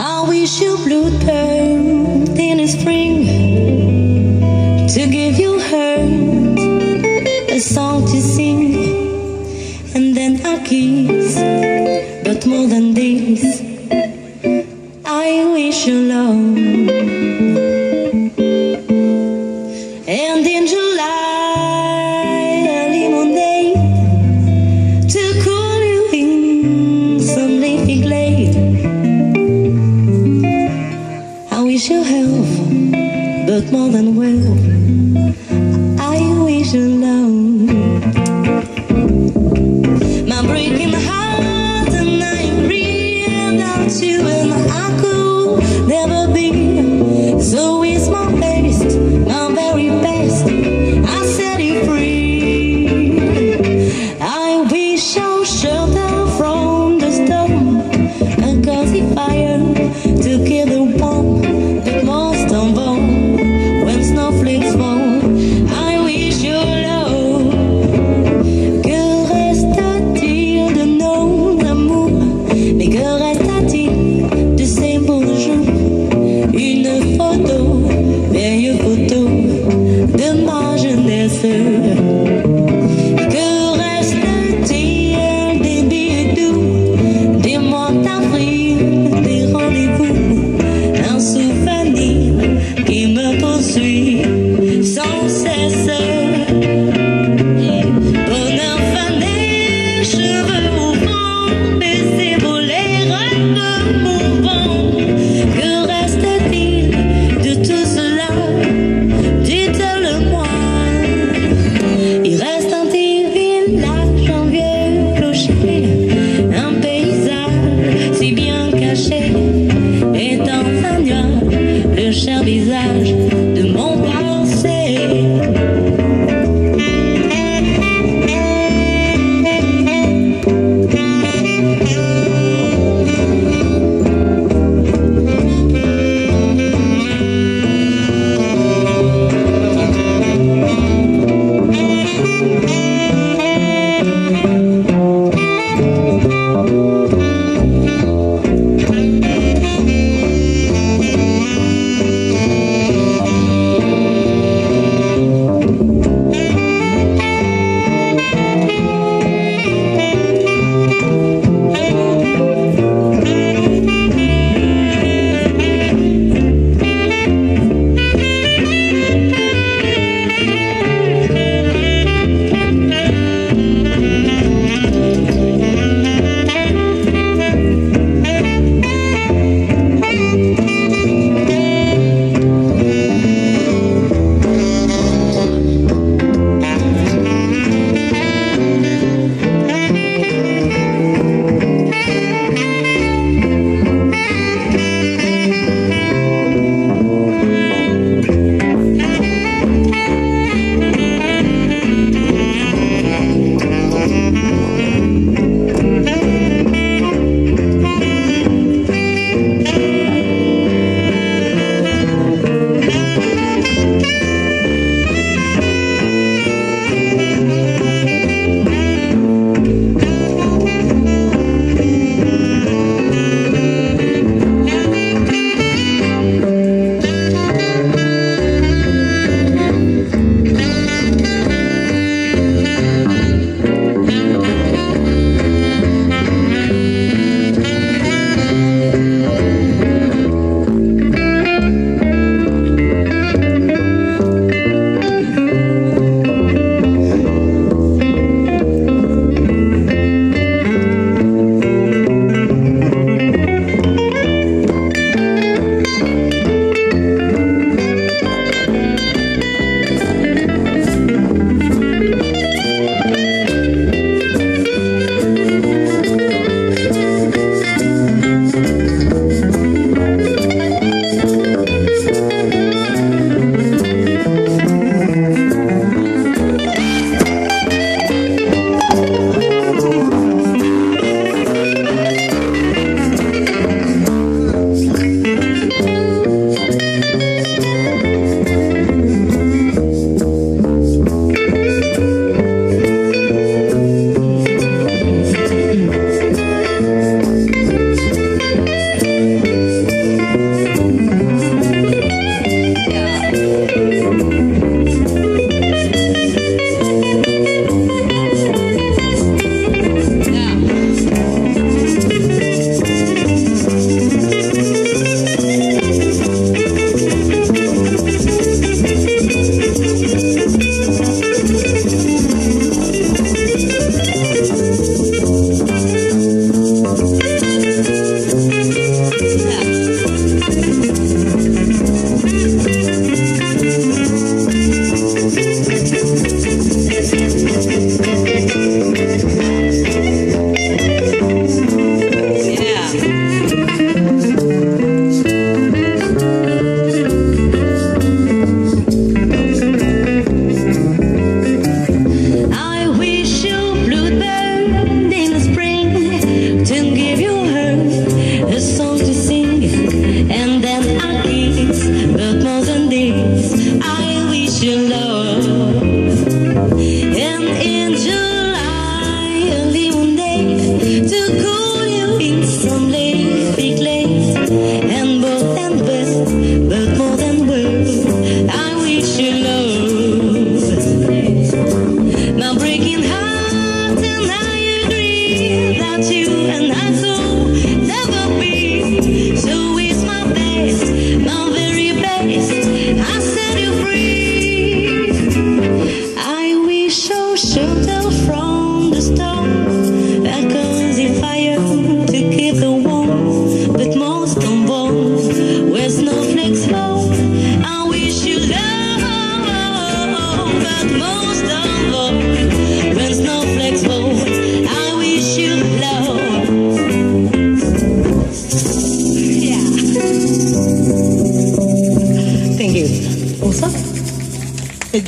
I wish you turned in the spring to give you hurt a song to sing and then a kiss. But more than this I wish you love. More than. ma jeunesse. Que reste-t-il des billets doux, des mois d'avril, des rendez-vous, un souvenir qui me poursuit.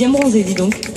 bien bronzé, dis donc.